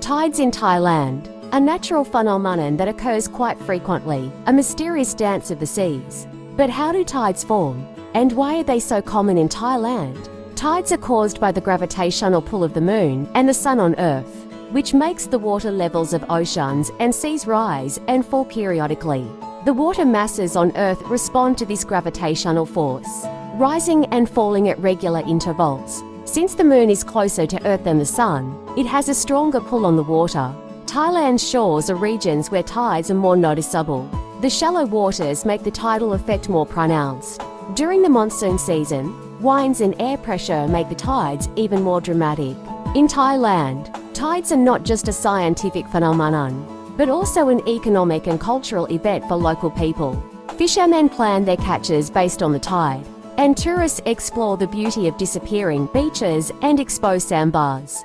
Tides in Thailand, a natural phenomenon that occurs quite frequently, a mysterious dance of the seas. But how do tides form? And why are they so common in Thailand? Tides are caused by the gravitational pull of the moon and the sun on Earth, which makes the water levels of oceans and seas rise and fall periodically. The water masses on Earth respond to this gravitational force, rising and falling at regular intervals. Since the moon is closer to Earth than the sun, it has a stronger pull on the water. Thailand's shores are regions where tides are more noticeable. The shallow waters make the tidal effect more pronounced. During the monsoon season, winds and air pressure make the tides even more dramatic. In Thailand, tides are not just a scientific phenomenon, but also an economic and cultural event for local people. Fishermen plan their catches based on the tide, and tourists explore the beauty of disappearing beaches and exposed sandbars.